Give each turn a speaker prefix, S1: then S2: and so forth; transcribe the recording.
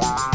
S1: Bye.